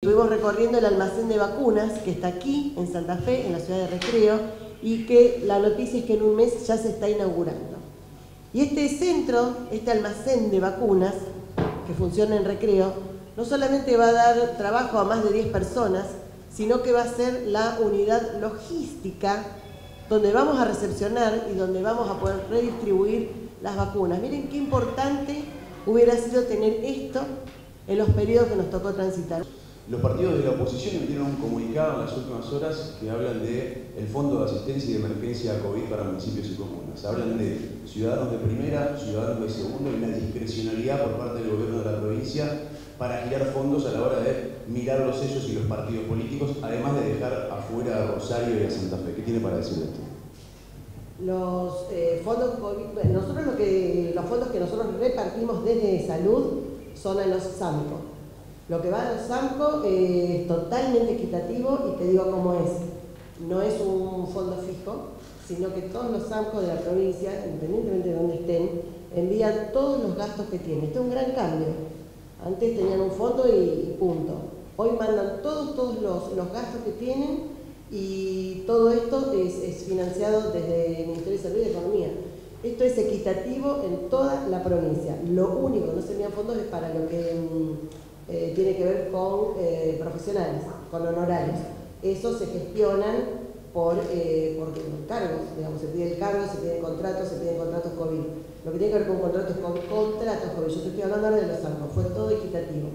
Estuvimos recorriendo el almacén de vacunas que está aquí en Santa Fe, en la ciudad de Recreo, y que la noticia es que en un mes ya se está inaugurando. Y este centro, este almacén de vacunas que funciona en Recreo, no solamente va a dar trabajo a más de 10 personas, sino que va a ser la unidad logística donde vamos a recepcionar y donde vamos a poder redistribuir las vacunas. Miren qué importante hubiera sido tener esto en los periodos que nos tocó transitar. Los partidos de la oposición emitieron un comunicado en las últimas horas que hablan de Fondo de Asistencia y de Emergencia COVID para municipios y comunas. Hablan de ciudadanos de primera, ciudadanos de segundo y una discrecionalidad por parte del gobierno de la provincia para girar fondos a la hora de mirar los sellos y los partidos políticos, además de dejar afuera a Rosario y a Santa Fe. ¿Qué tiene para decir de esto? Los eh, fondos COVID, nosotros los fondos que nosotros repartimos desde salud son a los SAMCO lo que va a los SAMCO es totalmente equitativo y te digo cómo es. No es un fondo fijo, sino que todos los SAMCO de la provincia, independientemente de dónde estén, envían todos los gastos que tienen. Este es un gran cambio. Antes tenían un fondo y, punto. Hoy mandan todos, los, gastos que tienen y todo esto es, financiado desde el Ministerio de Salud y Economía. Esto es equitativo en toda la provincia. Lo único que no se envían fondos es para lo que mm, eh, tiene que ver con eh, profesionales, con honorarios. Eso se gestionan por, eh, por cargos, digamos, se pide el cargo, se piden contratos, se piden contratos COVID. Lo que tiene que ver con contratos, con contratos COVID, yo te estoy hablando de los bancos, fue todo equitativo.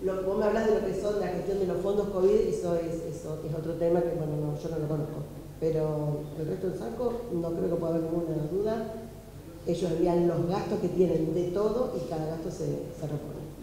Vos me hablas de lo que son la gestión de los fondos COVID, eso es, eso es otro tema que bueno, no, yo no lo conozco. Pero el resto del saco no creo que pueda haber ninguna duda. Ellos envían los gastos que tienen de todo y cada gasto se, se repone.